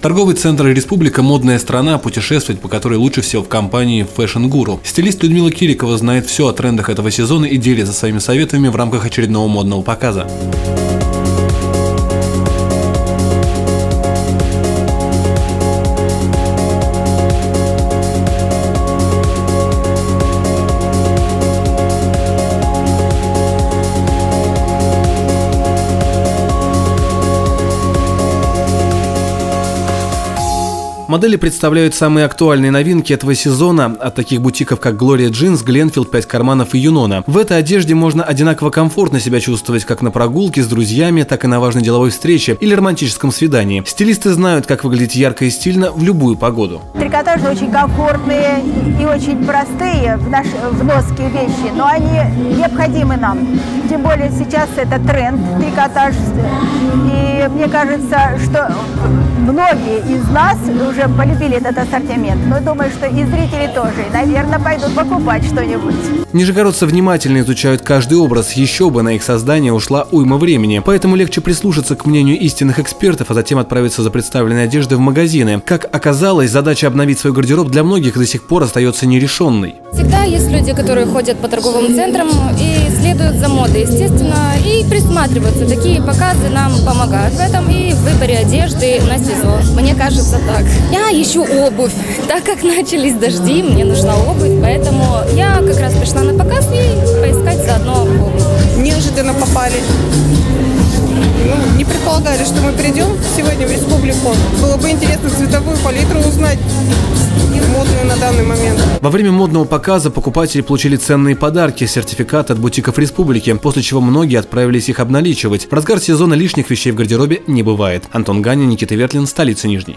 Торговый центр «Республика» – модная страна, путешествовать по которой лучше всего в компании Fashion Guru. Стилист Людмила Кирикова знает все о трендах этого сезона и делится своими советами в рамках очередного модного показа. Модели представляют самые актуальные новинки этого сезона от таких бутиков, как Gloria Jeans, Glenfield, 5 карманов и Юнона. В этой одежде можно одинаково комфортно себя чувствовать как на прогулке с друзьями, так и на важной деловой встрече или романтическом свидании. Стилисты знают, как выглядеть ярко и стильно в любую погоду. Трикотажи очень комфортные и очень простые в, наш, в носке вещи, но они необходимы нам. Тем более сейчас это тренд трикотаж. Мне кажется, что многие из нас уже полюбили этот ассортимент. Но думаю, что и зрители тоже. Наверное, пойдут покупать что-нибудь. Нижегородцы внимательно изучают каждый образ. Еще бы на их создание ушла уйма времени. Поэтому легче прислушаться к мнению истинных экспертов, а затем отправиться за представленной одеждой в магазины. Как оказалось, задача обновить свой гардероб для многих до сих пор остается нерешенной. Всегда есть люди, которые ходят по торговым центрам и следуют за модой, естественно, и присматриваются. Такие показы нам помогают в этом и в выборе одежды на сезон. Мне кажется так. Я ищу обувь. Так как начались дожди, мне нужна обувь, поэтому я как раз пришла на показ и поискать заодно обувь. Неожиданно попали. Ну, не предполагали, что мы придем сегодня в республику. Было бы интересно цветовую палитру узнать модную на данный момент. Во время модного показа покупатели получили ценные подарки, сертификаты от бутиков республики, после чего многие отправились их обналичивать. В разгар сезона лишних вещей в гардеробе не бывает. Антон Ганин, Никита Вертлин, столица Нижней.